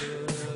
future.